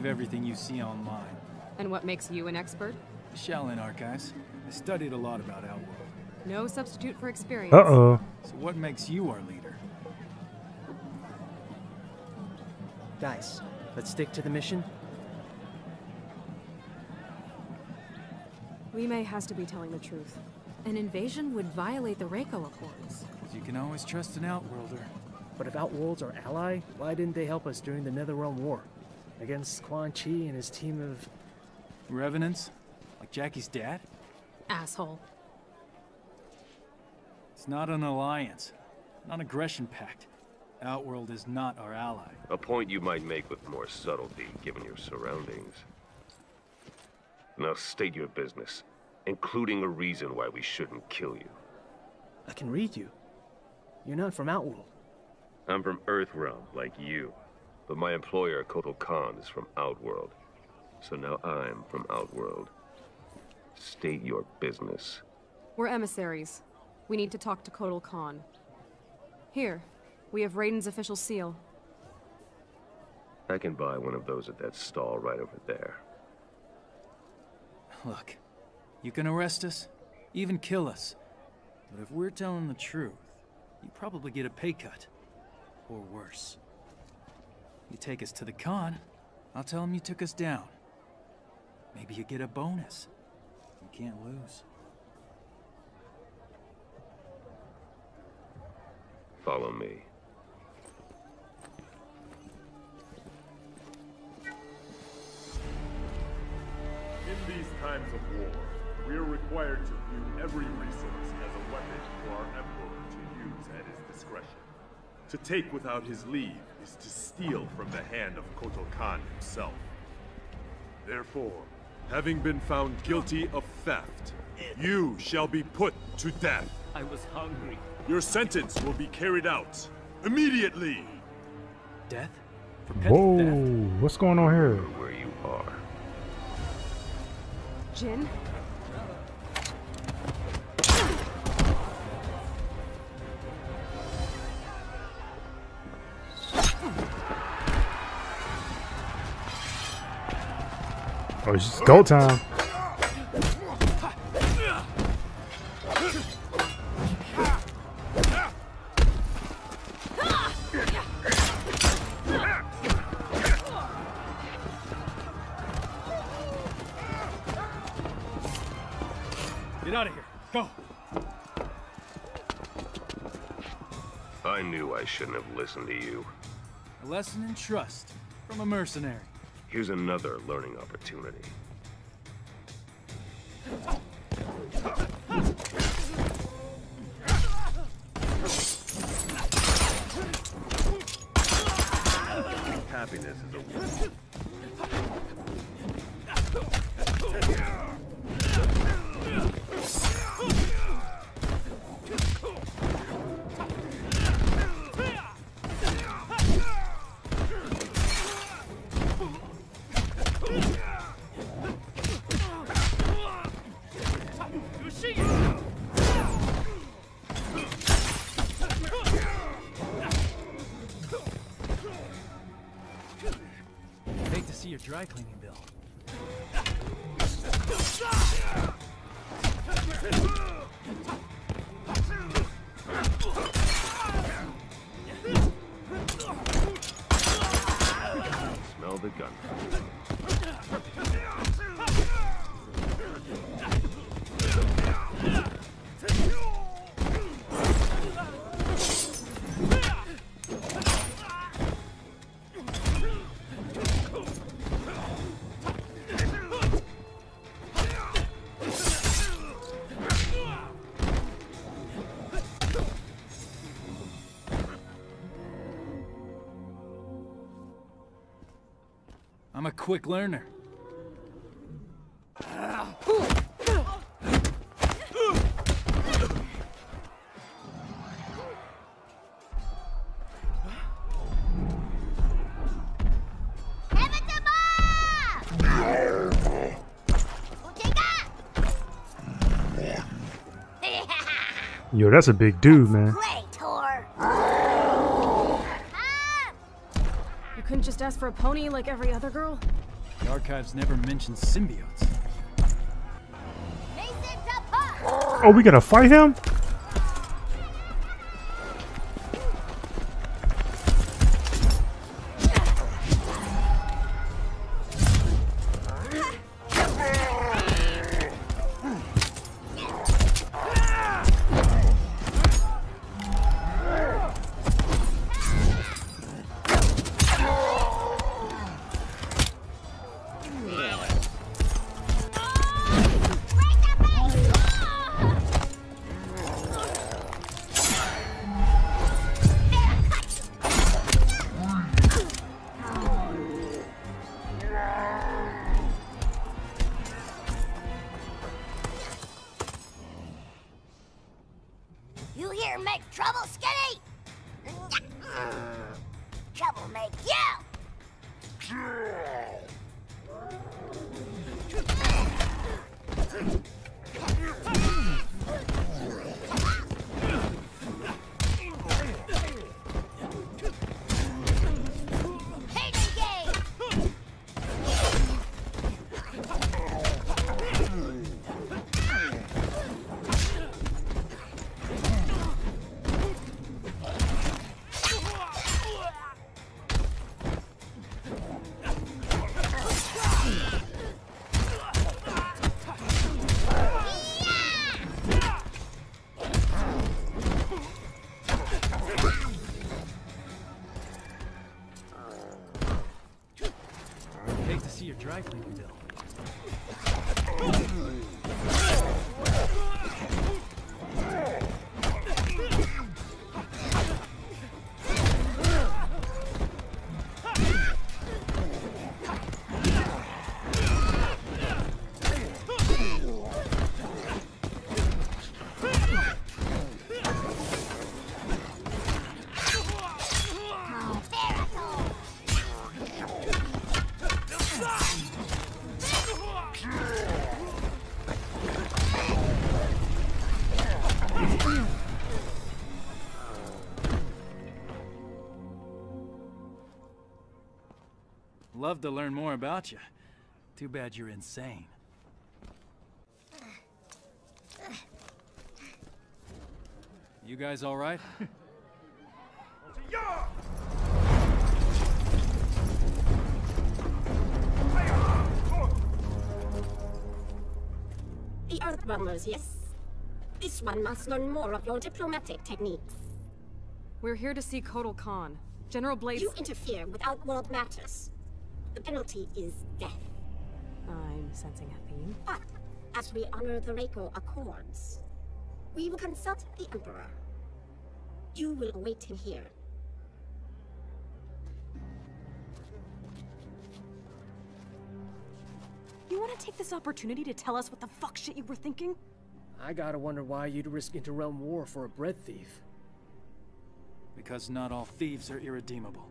believe everything you see online. And what makes you an expert? The Shaolin Archives. I studied a lot about Outworld. No substitute for experience. Uh-oh. So what makes you our leader? Guys, let's stick to the mission. Li Mei has to be telling the truth. An invasion would violate the Reiko Accords. You can always trust an Outworlder. But if Outworld's our ally, why didn't they help us during the Netherrealm War? Against Quan Chi and his team of... Revenants? Like Jackie's dad? Asshole. It's not an alliance. Non-aggression pact. Outworld is not our ally. A point you might make with more subtlety, given your surroundings. Now state your business, including a reason why we shouldn't kill you. I can read you. You're not from Outworld. I'm from Earthrealm, like you. But my employer, Kotal Khan, is from Outworld. So now I'm from Outworld. State your business. We're emissaries. We need to talk to Kotal Khan. Here, we have Raiden's official seal. I can buy one of those at that stall right over there. Look, you can arrest us, even kill us. But if we're telling the truth, you probably get a pay cut. Or worse. You take us to the Khan, I'll tell him you took us down. Maybe you get a bonus. You can't lose. Follow me. In these times of war, we are required to view every resource as a weapon for our Emperor to use at his discretion. To take without his leave is to steal from the hand of Kotal Khan himself. Therefore, having been found guilty of theft, you shall be put to death. I was hungry. Your sentence will be carried out immediately. Death? For petty Whoa, theft? what's going on here? Where you are. Jin? Oh, it's just go time. Get out of here. Go. I knew I shouldn't have listened to you. A lesson in trust from a mercenary. Here's another learning opportunity. Quick learner. Yo, that's a big dude, man. Great, Tor. just ask for a pony like every other girl? The archives never mentioned symbiotes. Oh, we gonna fight him? Love to learn more about you. Too bad you're insane. You guys all right? The Earthrealmers, yes. This one must learn more of your diplomatic techniques. We're here to see Kotal Khan. General Blaze- You interfere with Outworld matters. The penalty is death. I'm sensing a theme. But, as we honor the Reiko Accords, we will consult the Emperor. You will await him here. You want to take this opportunity to tell us what the fuck shit you were thinking? I gotta wonder why you'd risk interrealm war for a bread thief. Because not all thieves are irredeemable.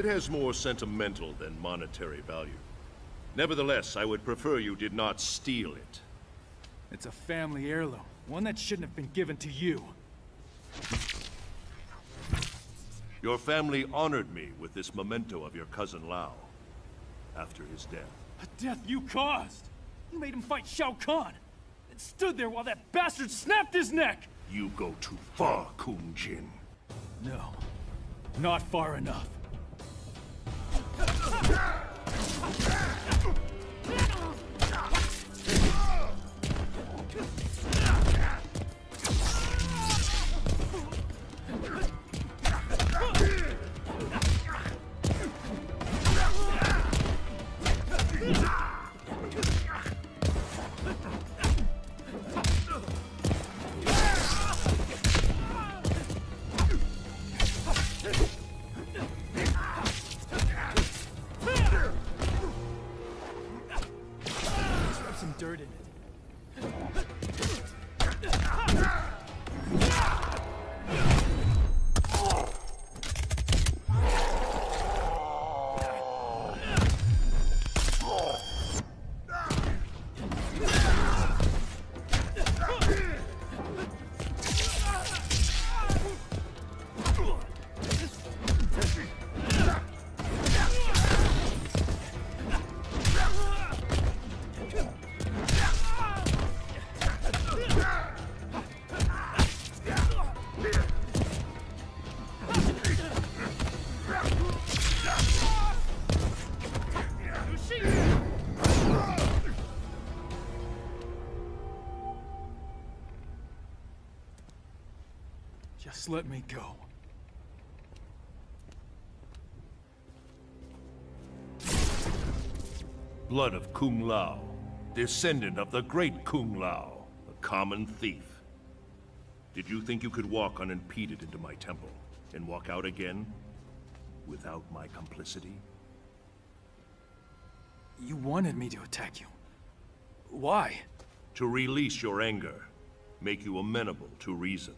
It has more sentimental than monetary value. Nevertheless, I would prefer you did not steal it. It's a family heirloom. One that shouldn't have been given to you. Your family honored me with this memento of your cousin Lao after his death. A death you caused! You made him fight Shao Kahn! And stood there while that bastard snapped his neck! You go too far, Kung Jin. No, not far enough. Just let me go. Blood of Kung Lao, descendant of the great Kung Lao, a common thief. Did you think you could walk unimpeded into my temple and walk out again without my complicity? You wanted me to attack you. Why? To release your anger, make you amenable to reason.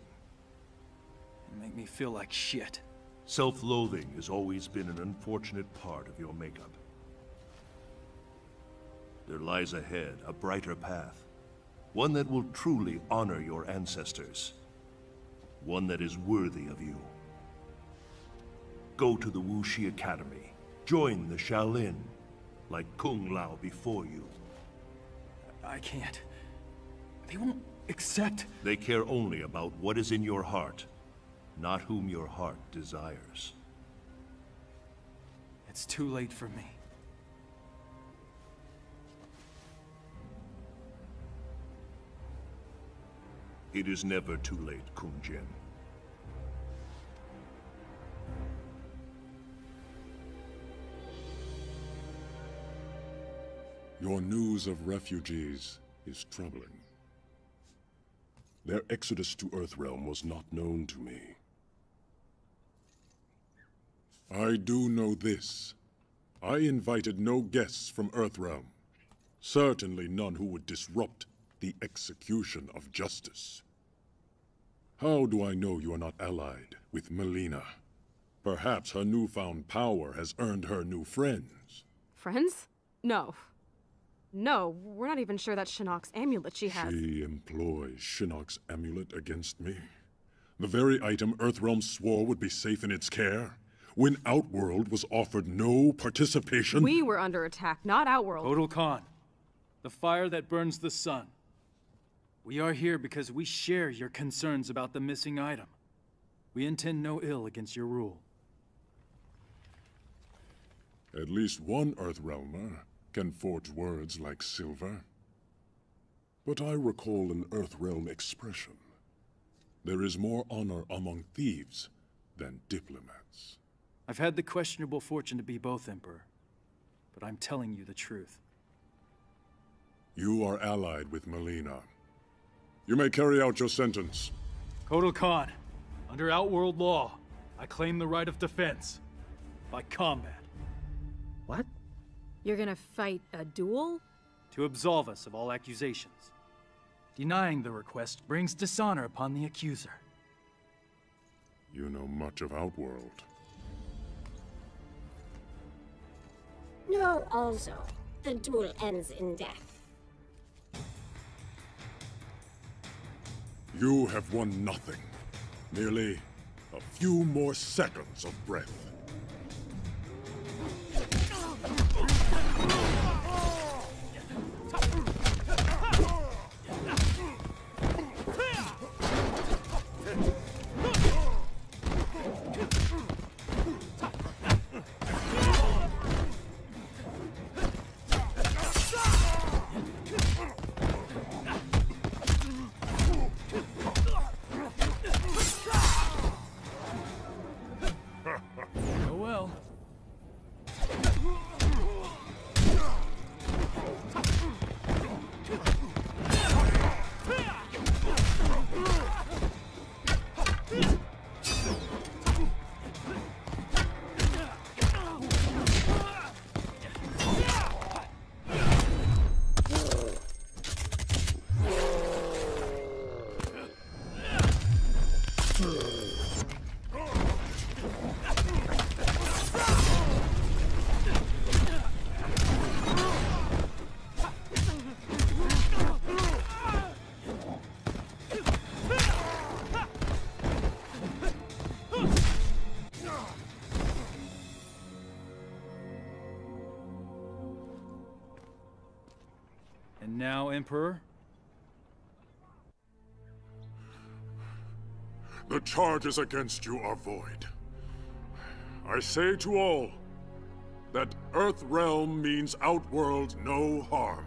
Make me feel like shit. Self-loathing has always been an unfortunate part of your makeup. There lies ahead a brighter path. One that will truly honor your ancestors. One that is worthy of you. Go to the Wuxi Academy. Join the Shaolin, like Kung Lao before you. I can't. They won't accept. They care only about what is in your heart, not whom your heart desires. It's too late for me. It is never too late, Kung Jin. Your news of refugees is troubling. Their exodus to Earthrealm was not known to me. I do know this. I invited no guests from Earthrealm. Certainly none who would disrupt the execution of justice. How do I know you are not allied with Mileena? Perhaps her newfound power has earned her new friends. Friends? No. No, we're not even sure that Shinnok's amulet she has. She employs Shinnok's amulet against me. The very item Earthrealm swore would be safe in its care. When Outworld was offered no participation. We were under attack, not Outworld. Kotal Khan, the fire that burns the sun. We are here because we share your concerns about the missing item. We intend no ill against your rule. At least one Earthrealmer can forge words like silver. But I recall an Earthrealm expression. There is more honor among thieves than diplomats. I've had the questionable fortune to be both, Emperor. But I'm telling you the truth. You are allied with Mileena. You may carry out your sentence. Kotal Khan, under Outworld law, I claim the right of defense. By combat. What? You're gonna fight a duel? To absolve us of all accusations. Denying the request brings dishonor upon the accuser. You know much of Outworld. No, also, the duel ends in death. You have won nothing. Merely a few more seconds of breath. Emperor? The charges against you are void. I say to all that Earth Realm means Outworld no harm.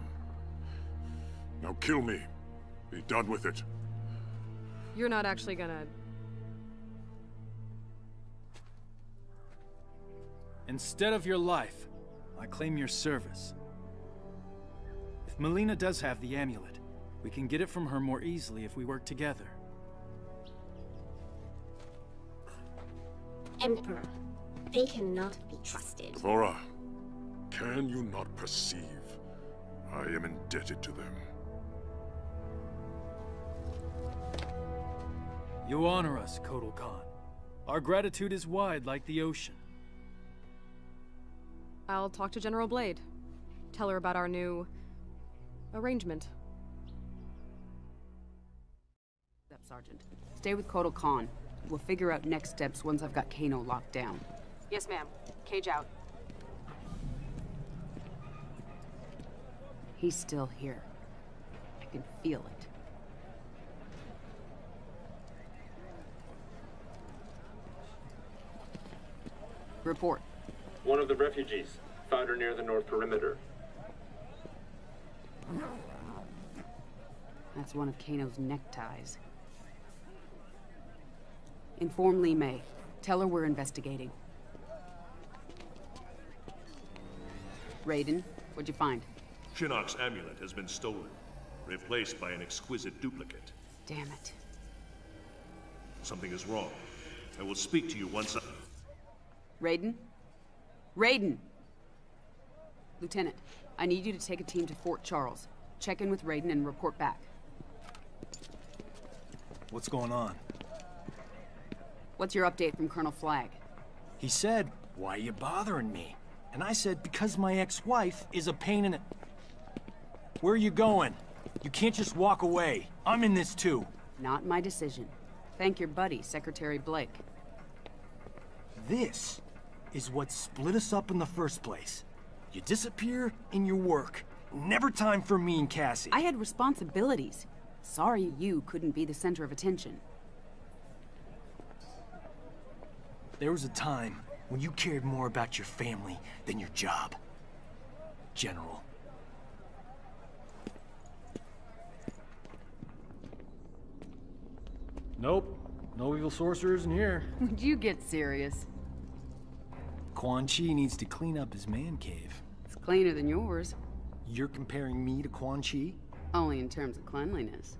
Now kill me. Be done with it. You're not actually gonna... Instead of your life, I claim your service. If Mileena does have the amulet, we can get it from her more easily if we work together. Emperor, they cannot be trusted. D'Vorah, can you not perceive I am indebted to them? You honor us, Kotal Khan. Our gratitude is wide like the ocean. I'll talk to General Blade. Tell her about our new... arrangement. Step Sergeant. Stay with Kotal Khan. We'll figure out next steps once I've got Kano locked down. Yes, ma'am. Cage out. He's still here. I can feel it. Report. One of the refugees. Found her near the north perimeter. That's one of Kano's neckties. Inform Li Mei. Tell her we're investigating. Raiden, what'd you find? Shinnok's amulet has been stolen, replaced by an exquisite duplicate. Damn it. Something is wrong. I will speak to you once I... Raiden? Raiden! Lieutenant, I need you to take a team to Fort Charles. Check in with Raiden and report back. What's going on? What's your update from Colonel Flagg? He said, why are you bothering me? And I said, because my ex-wife is a pain in the... Where are you going? You can't just walk away. I'm in this too. Not my decision. Thank your buddy, Secretary Blake. This is what split us up in the first place. You disappear in your work. Never time for me and Cassie. I had responsibilities. Sorry you couldn't be the center of attention. There was a time when you cared more about your family than your job. General. Nope. No evil sorcerers in here. Would you get serious? Quan Chi needs to clean up his man cave. It's cleaner than yours. You're comparing me to Quan Chi? Only in terms of cleanliness.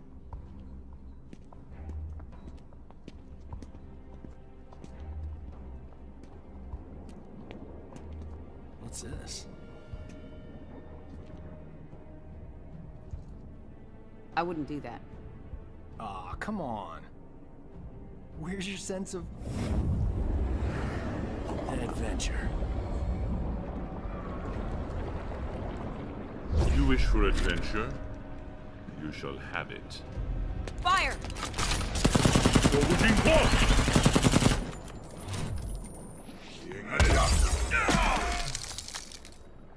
What's this? I wouldn't do that. Aw, oh, come on. Where's your sense of... adventure? You wish for adventure? You shall have it. Fire!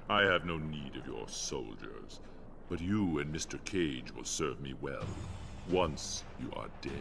I have no need of your soldiers, but you and Mr. Cage will serve me well, once you are dead.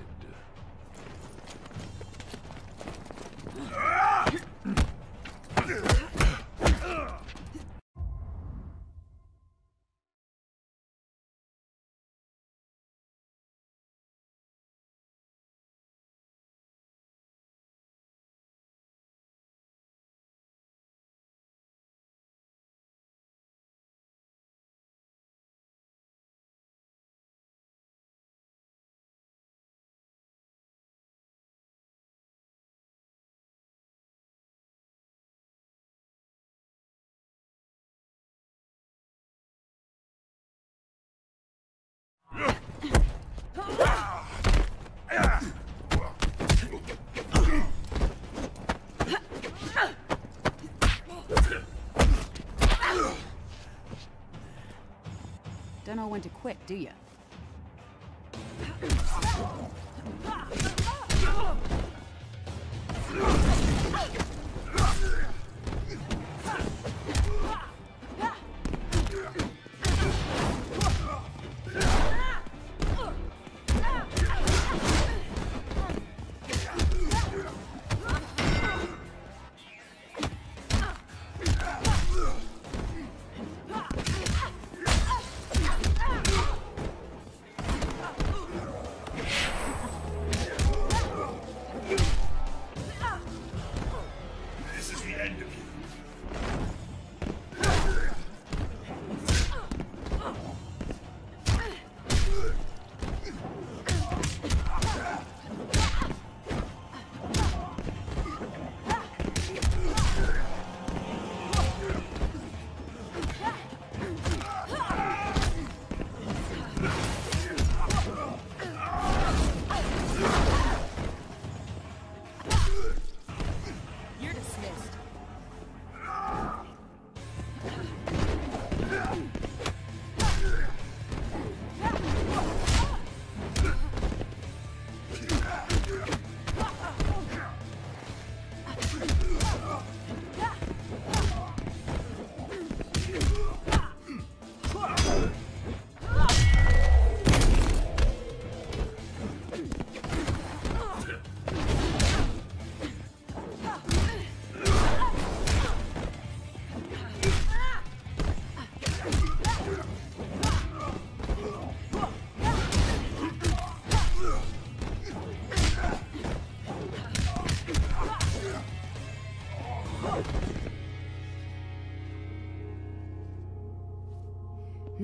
To quit, do you?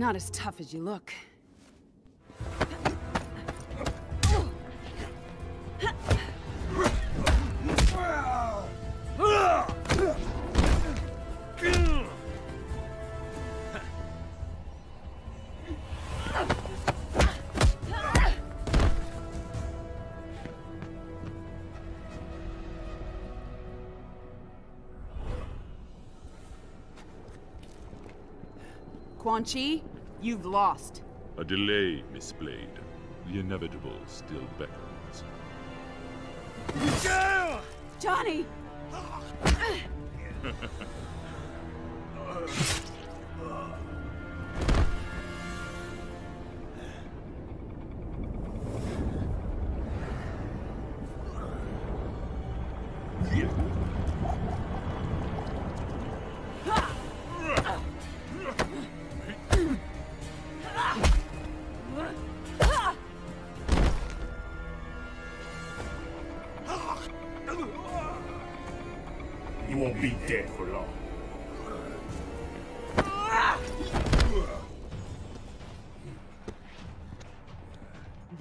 Not as tough as you look. Quan Chi, you've lost. A delay, Miss Blade. The inevitable still beckons. Johnny!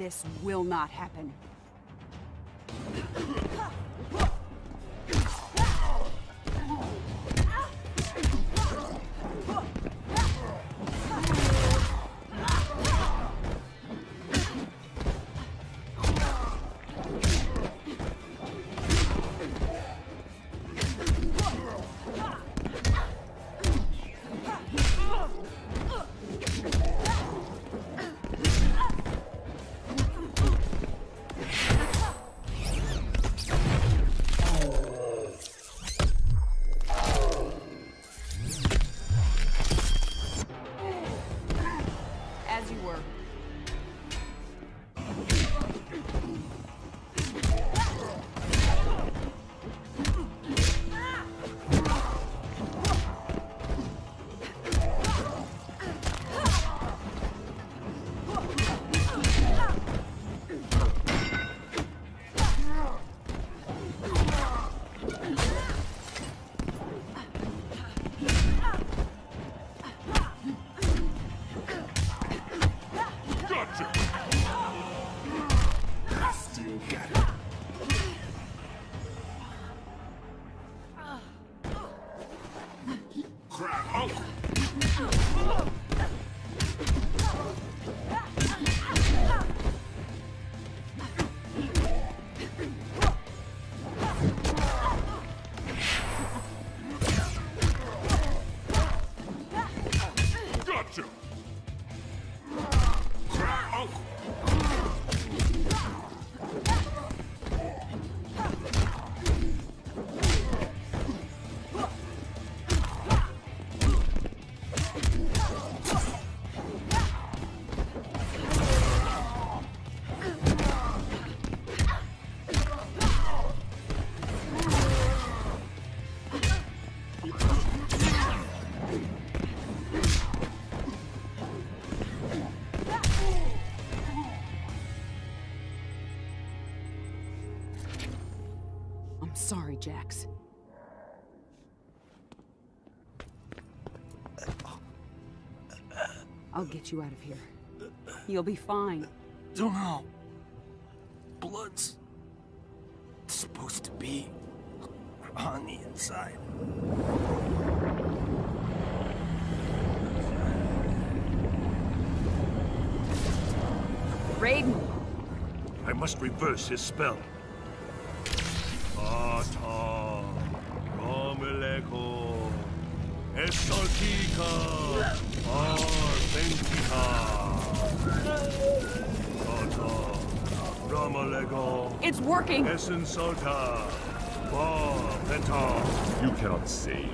This will not happen. I'm sorry, Jax. I'll get you out of here. You'll be fine. Don't know. Blood's supposed to be on the inside. Raiden! I must reverse his spell. Esaltika, Arventika. Ah, Ata, Romeleko. It's working! Essensalta, Ba, Penta. You cannot save him.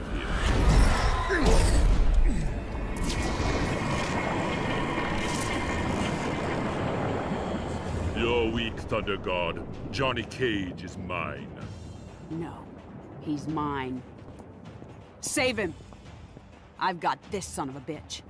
You're weak, Thunder God. Johnny Cage is mine. No, he's mine. Save him! I've got this son of a bitch.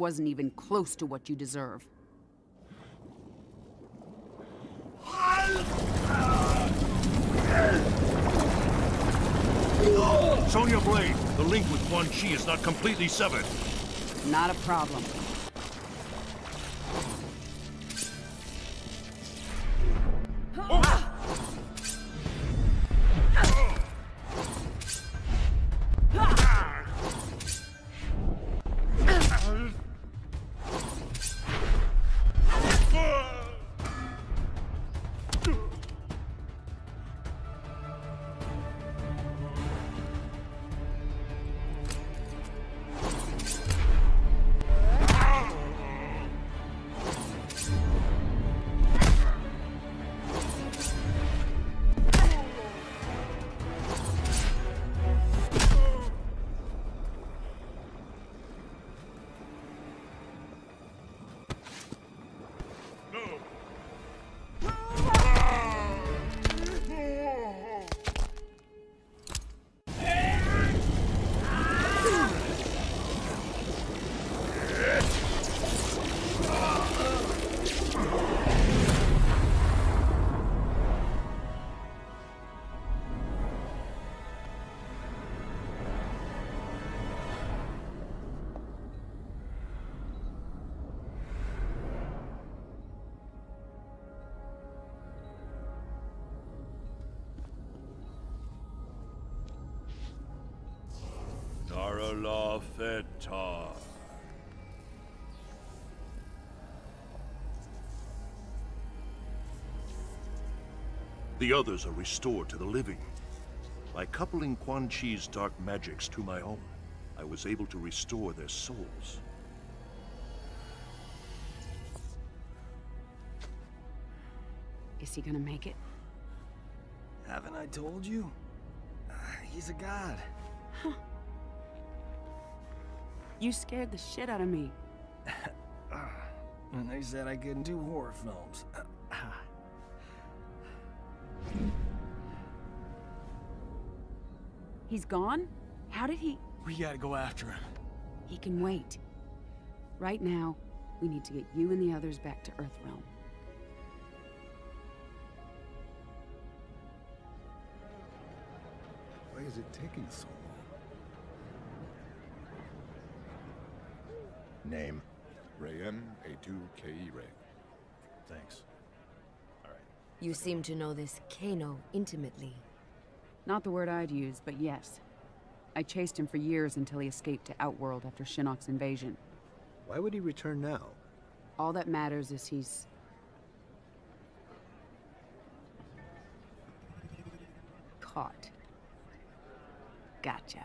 Wasn't even close to what you deserve. Sonya Blade, the link with Quan Chi is not completely severed. Not a problem. Darala Fetar. The others are restored to the living. By coupling Quan Chi's dark magics to my own, I was able to restore their souls. Is he gonna make it? Haven't I told you? Uh, he's a god. You scared the shit out of me. And they said I couldn't do horror films. He's gone? How did he... We gotta go after him. He can wait. Right now, we need to get you and the others back to Earthrealm. Why is it taking so long? Name? Rayem A2KE Ray. Thanks. All right. You seem to know this Kano intimately. Not the word I'd use, but yes. I chased him for years until he escaped to Outworld after Shinnok's invasion. Why would he return now? All that matters is he's... Caught. Gotcha.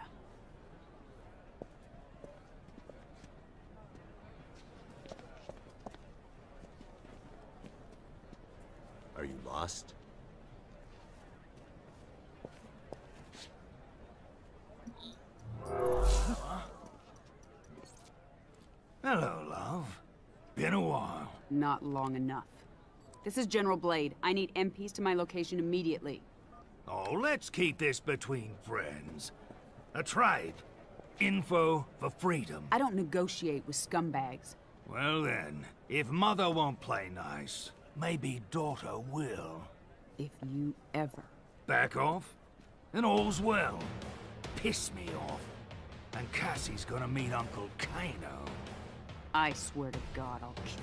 Are you lost? Hello, love. Been a while. Not long enough. This is General Blade. I need MPs to my location immediately. Oh, let's keep this between friends. A tribe. Info for freedom. I don't negotiate with scumbags. Well then, if mother won't play nice, maybe daughter will. If you ever... Back off? And all's well. Piss me off. And Cassie's gonna meet Uncle Kano. I swear to God I'll kill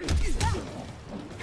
No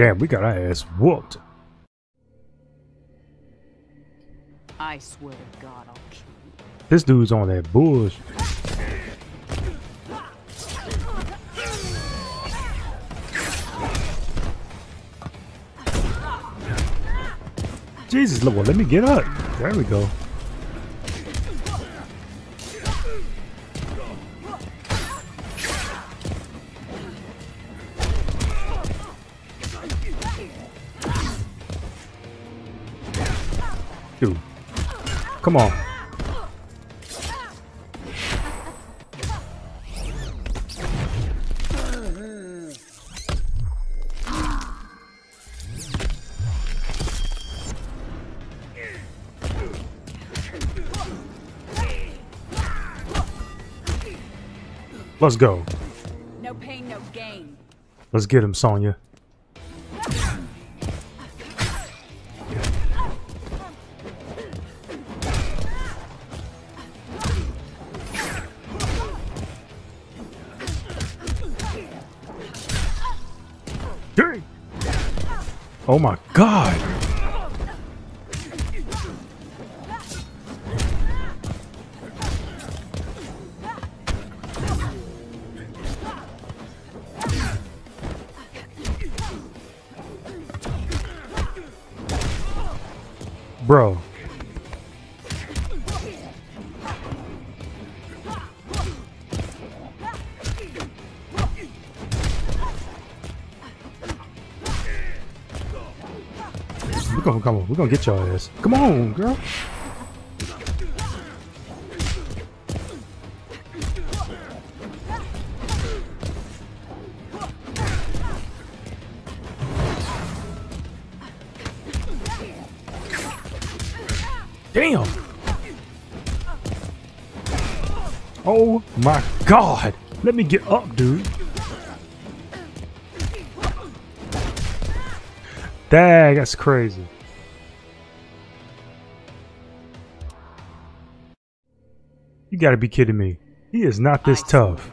Damn, we got our ass whooped. I swear to God, I'll kill you. This dude's on that bullshit. Jesus, look, well, let me get up. There we go. Dude, come on. Let's go. No pain, no gain. Let's get him, Sonya. Oh my god. We're gonna get your ass. Come on, girl. Damn. Oh my god. Let me get up, dude. Dang, that's crazy. You gotta be kidding me. He is not this tough.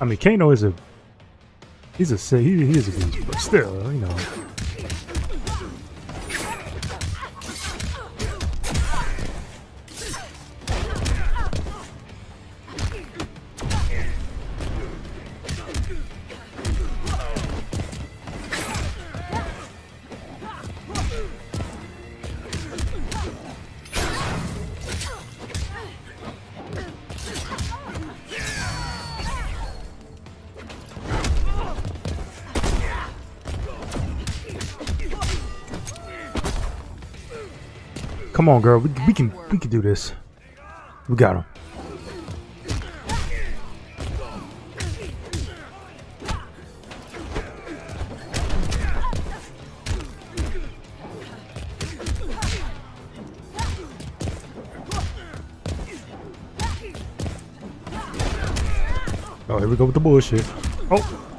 I mean, Kano is a... He's a... He, he is a beast, but still, you know. Come on, girl. We, we can we can do this. We got him. Oh, here we go with the bullshit. Oh.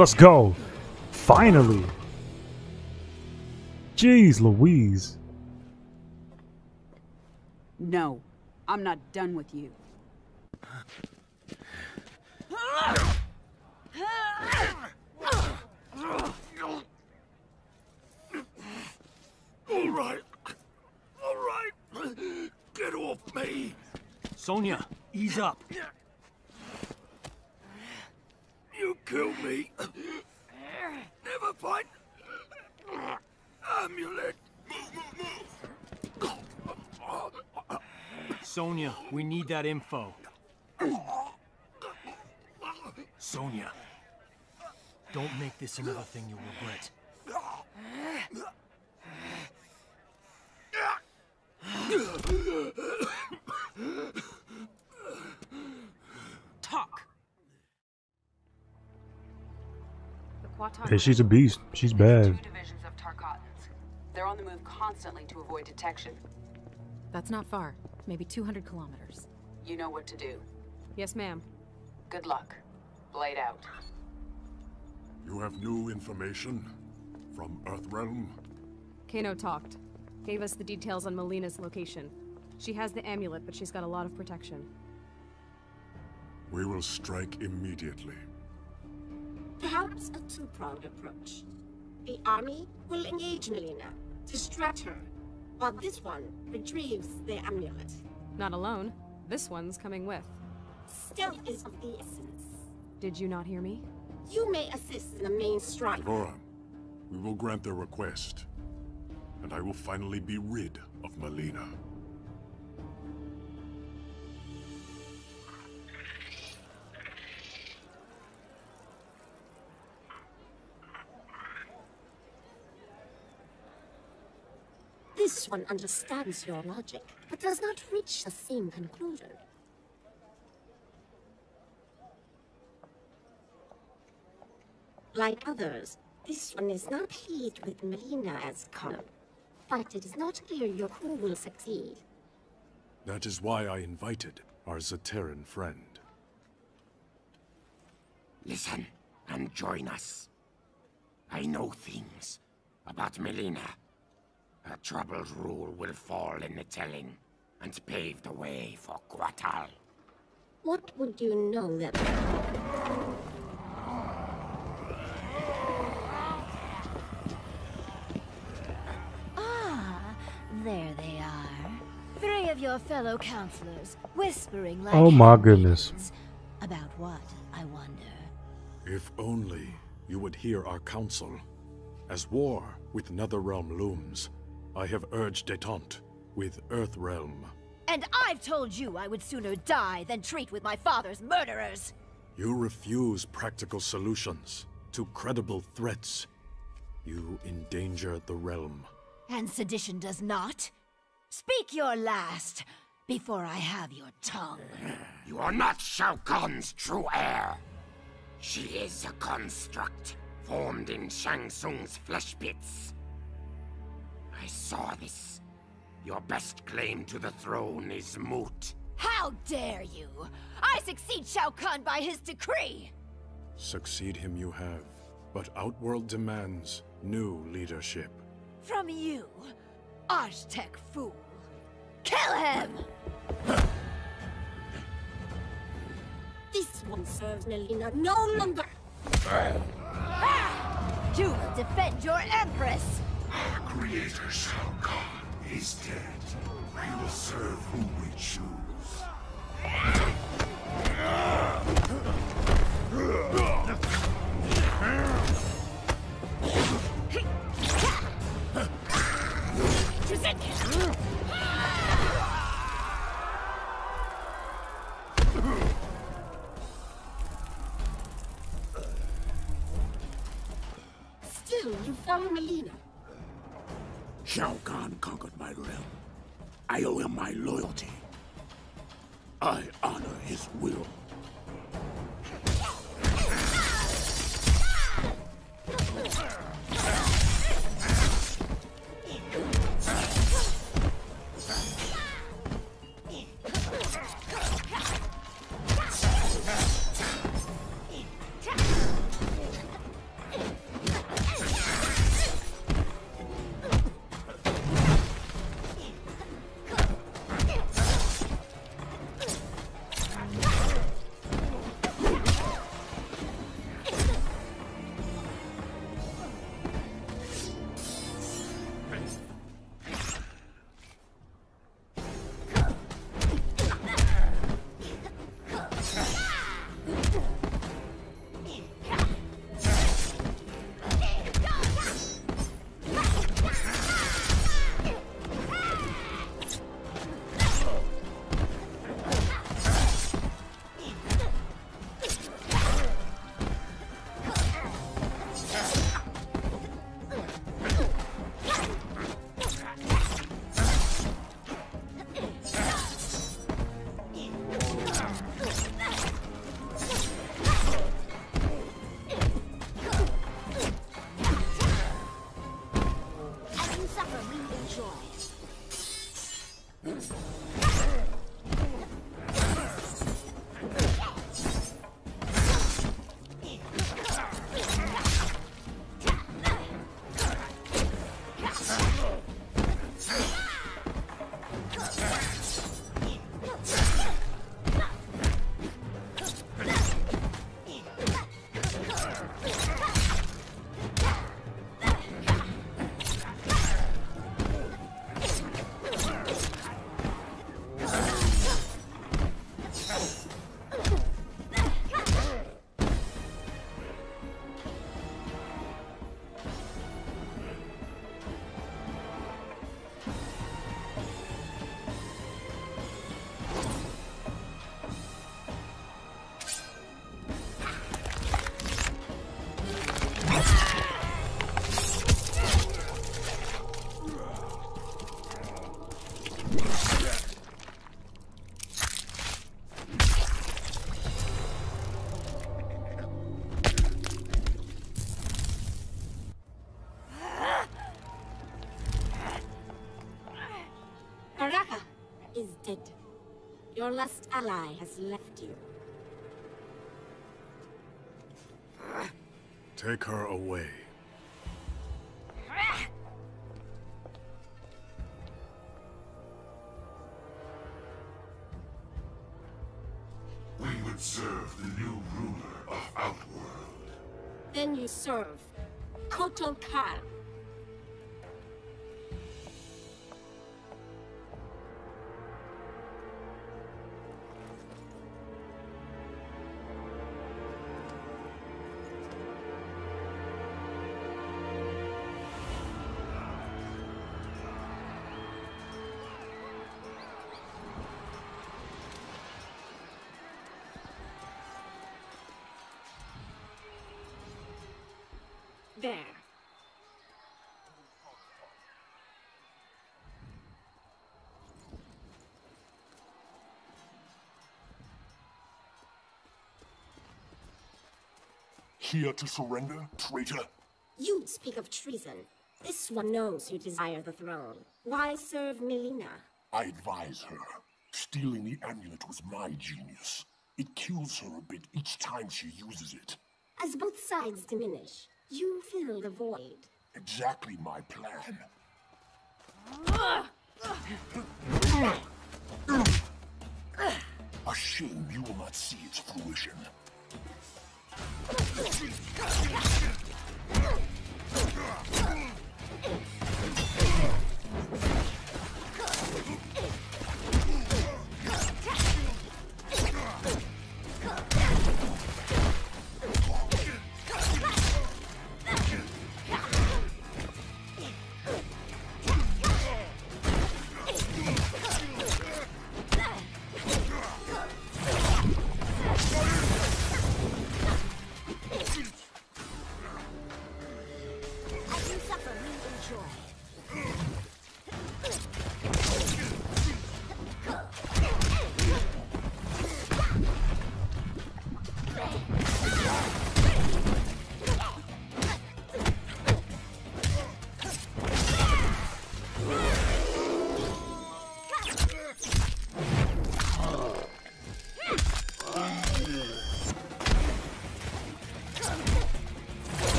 Let's go. Finally. Jeez Louise. No, I'm not done with you. All right. All right. Get off me. Sonya, ease up. You killed me. Never find amulet. Sonya, we need that info. Sonya, don't make this another thing you'll regret. Talk. Hey, she's a beast. She's bad. Two divisions of Tarkatans. They're on the move constantly to avoid detection. That's not far. Maybe 200 kilometers. You know what to do. Yes, ma'am. Good luck. Blade out. You have new information from Earthrealm? Kano talked. Gave us the details on Mileena's location. She has the amulet, but she's got a lot of protection. We will strike immediately. Perhaps a two-pronged approach. The army will engage Mileena, distract her, while this one retrieves the amulet. Not alone. This one's coming with. Stealth is of the essence. Did you not hear me? You may assist in the main strike. D'Vorah, we will grant their request, and I will finally be rid of Mileena. This one understands your logic, but does not reach the same conclusion. Like others, this one is not pleased with Mileena as Connor. But it is not clear your crew will succeed. That is why I invited our Zaterran friend. Listen and join us. I know things about Mileena. Her troubled rule will fall in the telling and pave the way for Kotal. What would you know that... Ah, there they are. Three of your fellow counselors, whispering like Oh my goodness. About what, I wonder? If only you would hear our counsel. As war with Netherrealm looms, I have urged detente with Earthrealm. And I've told you I would sooner die than treat with my father's murderers! You refuse practical solutions to credible threats. You endanger the realm. And sedition does not? Speak your last, before I have your tongue. You are not Shao Kahn's true heir. She is a construct formed in Shang Tsung's flesh pits. I saw this. Your best claim to the throne is moot. How dare you! I succeed Shao Kahn by his decree! Succeed him you have, but Outworld demands new leadership. From you, Aztec fool. Kill him! This one serves Mileena no longer! Ah! You will defend your empress! Our creator Shao Kahn is dead. We will serve whom we choose. Shao Kahn conquered my realm. I owe him my loyalty. I honor his will. Yes! Your last ally has left you. Take her away. There. Here to surrender, traitor? You speak of treason. This one knows you desire the throne. Why serve Mileena? I advise her. Stealing the amulet was my genius. It kills her a bit each time she uses it. As both sides diminish, you fill the void. Exactly my plan. A shame you will not see its fruition.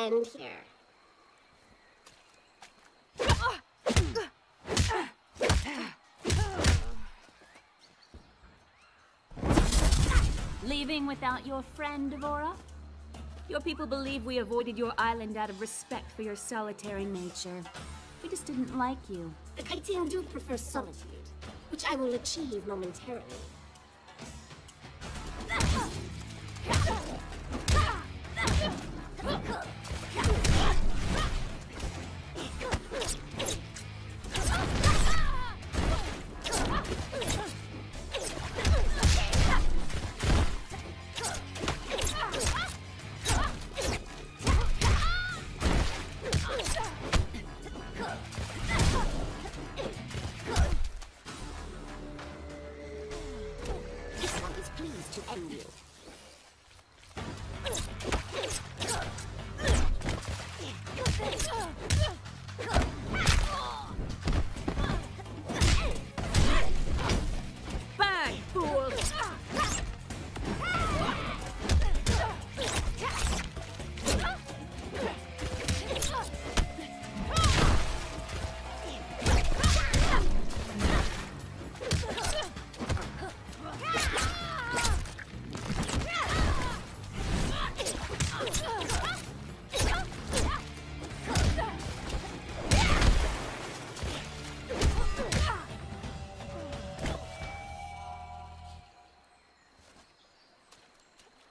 End here. Leaving without your friend, D'Vorah? Your people believe we avoided your island out of respect for your solitary nature. We just didn't like you. The Kytinn do prefer solitude, which I will achieve momentarily.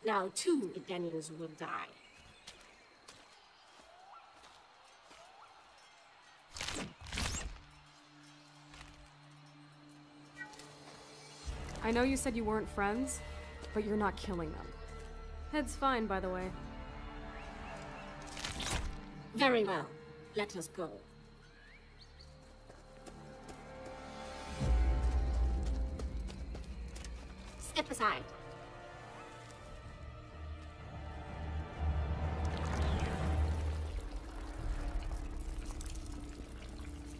Now two Daniels will die. I know you said you weren't friends, but you're not killing them. Head's fine, by the way. Very well. Let us go.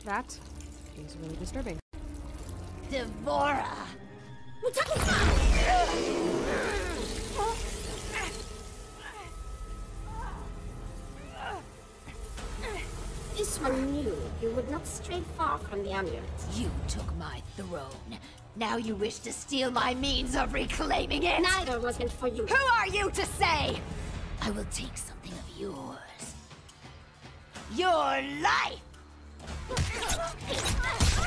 That is really disturbing. D'Vorah! This one knew you would not stray far from the amulet. You took my throne. Now you wish to steal my means of reclaiming it? Neither was meant for you. Who are you to say? I will take something of yours. Your life! You. Excruciating damage.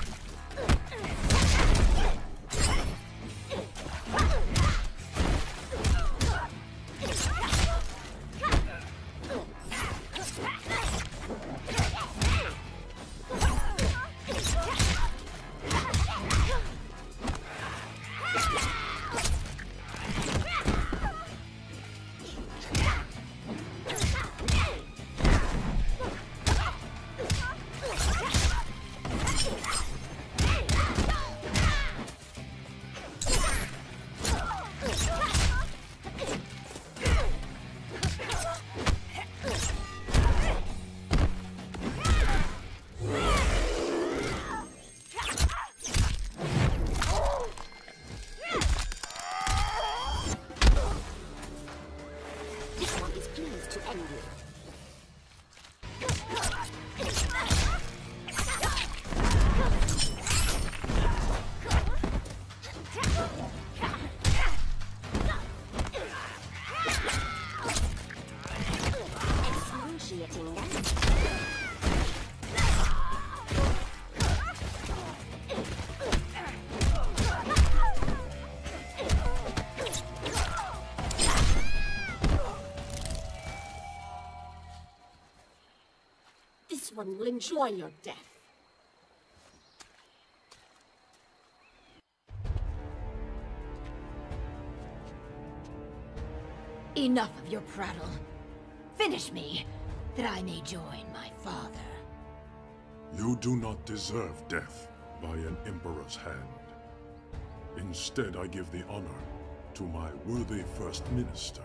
This one will enjoy your death. Enough of your prattle. Finish me, that I may join my father. You do not deserve death by an emperor's hand. Instead, I give the honor to my worthy first minister.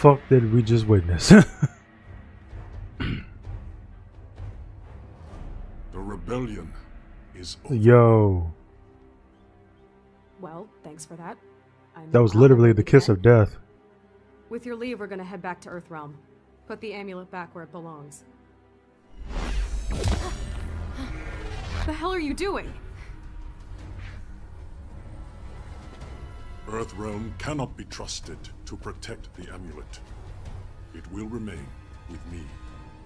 Fuck did we just witness? The rebellion is over. Yo, Well, thanks for that. I'm that was literally the kiss that. of death. With your leave, we're gonna head back to Earthrealm. Put the amulet back where it belongs. the hell are you doing? Earthrealm cannot be trusted to protect the amulet. It will remain with me.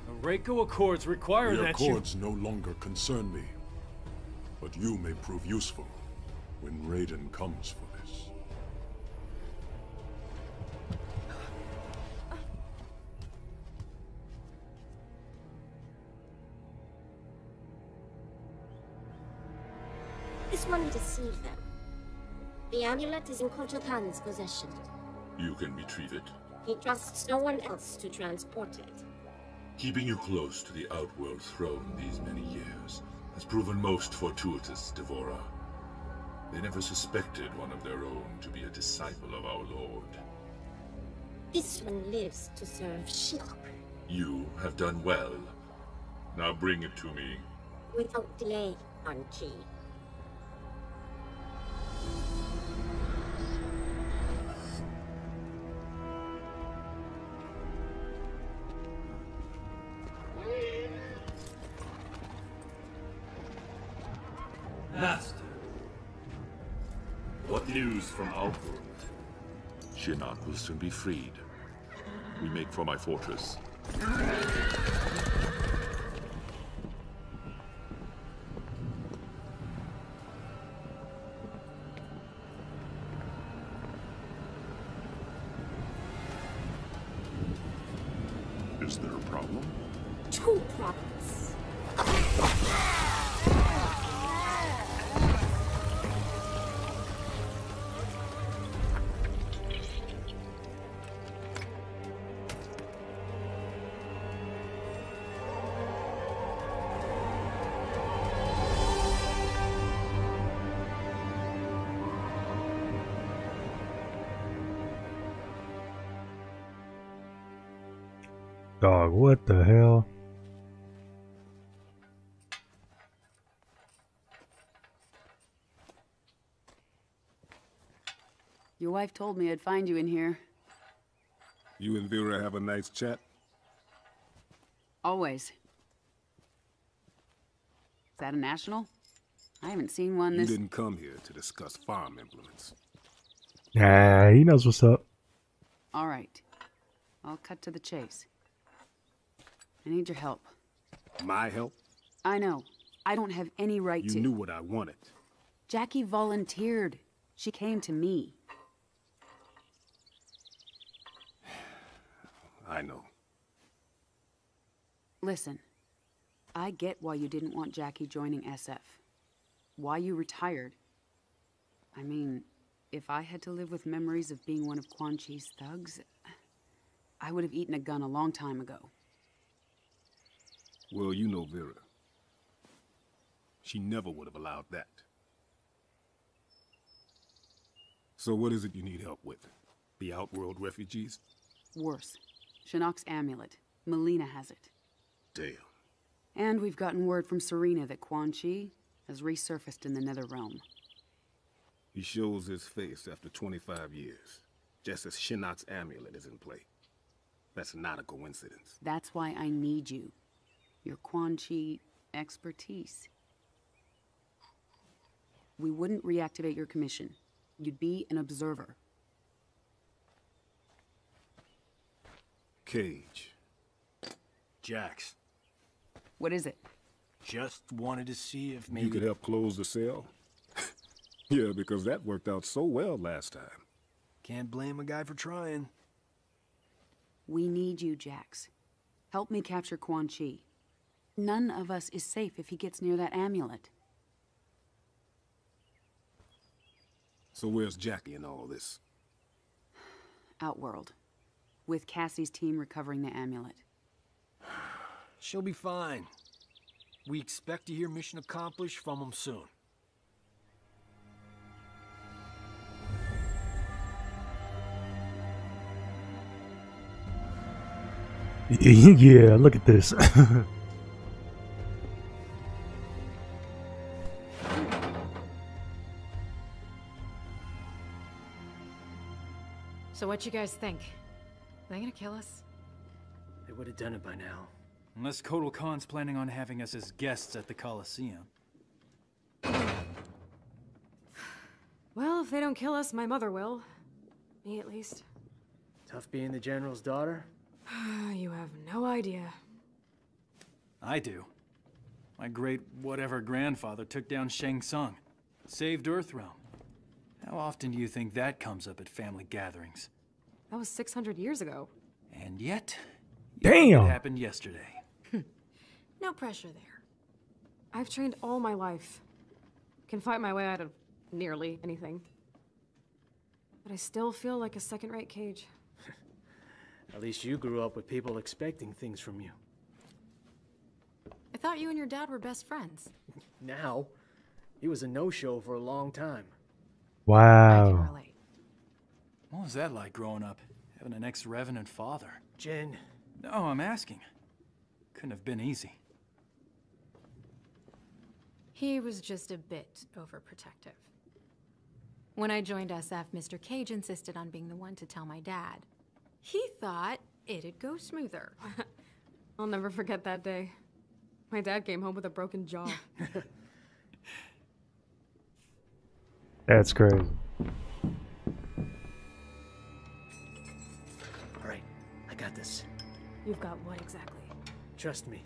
The Reiko Accords require the that Accords no longer concern me. But you may prove useful when Raiden comes for this. This one deceived them. The amulet is in Kotal Khan's possession. You can retrieve it. He trusts no one else to transport it. Keeping you close to the Outworld throne these many years has proven most fortuitous, D'Vorah. They never suspected one of their own to be a disciple of our Lord. This one lives to serve Shinnok. You have done well. Now bring it to me. Without delay, Quan will soon be freed. We make for my fortress. Wife told me I'd find you in here. You and Vera have a nice chat? Always. Is that a national? I haven't seen one You didn't come here to discuss farm implements. Nah, he knows what's up. All right. I'll cut to the chase. I need your help. My help? I know. I don't have any right You to. knew what I wanted. Jacqui volunteered. She came to me. I know. Listen, I get why you didn't want Jacqui joining SF. Why you retired. I mean, if I had to live with memories of being one of Quan Chi's thugs, I would have eaten a gun a long time ago. Well, you know Vera. She never would have allowed that. So what is it you need help with? The Outworld refugees? Worse. Shinnok's amulet. Mileena has it. Damn. And we've gotten word from Sareena that Quan Chi has resurfaced in the Nether Realm. He shows his face after 25 years, just as Shinnok's amulet is in play. That's not a coincidence. That's why I need you. Your Quan Chi expertise. We wouldn't reactivate your commission. You'd be an observer. Cage. Jax, What is it? just wanted to see if maybe You could help close the cell? yeah, because that worked out so well last time. Can't blame a guy for trying. We need you, Jax. Help me capture Quan Chi. None of us is safe if he gets near that amulet. So where's Jacqui in all this? Outworld. With Cassie's team recovering the amulet. She'll be fine. We expect to hear mission accomplished from them soon. yeah, look at this. So what you guys think? Are they gonna kill us? They would have done it by now. Unless Kotal Khan's planning on having us as guests at the Koliseum. Well, if they don't kill us, my mother will. Me, at least. Tough being the general's daughter. you have no idea. I do. My great whatever grandfather took down Shang Tsung, saved Earthrealm. How often do you think that comes up at family gatherings? That was 600 years ago. And yet, Damn. It happened yesterday. Hmm. No pressure there. I've trained all my life. Can fight my way out of nearly anything. But I still feel like a second-rate cage. At least you grew up with people expecting things from you. I thought you and your dad were best friends. Now, he was a no-show for a long time. wow. What was that like growing up? Having an ex-revenant father? Jin. No, I'm asking. Couldn't have been easy. He was just a bit overprotective. When I joined SF, Mr. Cage insisted on being the one to tell my dad. He thought it'd go smoother. I'll never forget that day. My dad came home with a broken jaw. That's crazy. This. You've got what exactly? Trust me.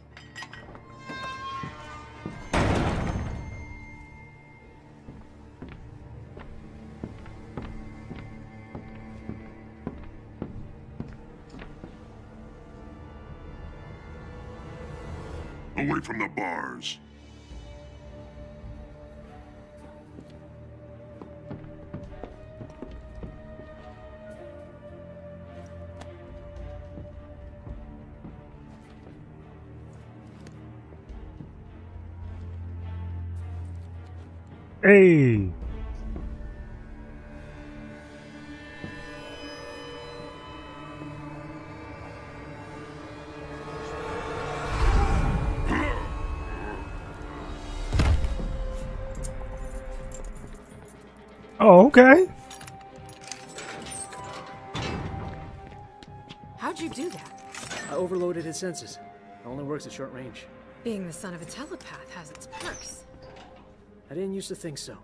Away from the bars. Hey. Oh, okay. How'd you do that? I overloaded his senses. It only works at short range. Being the son of a telepath has its perks. I didn't used to think so.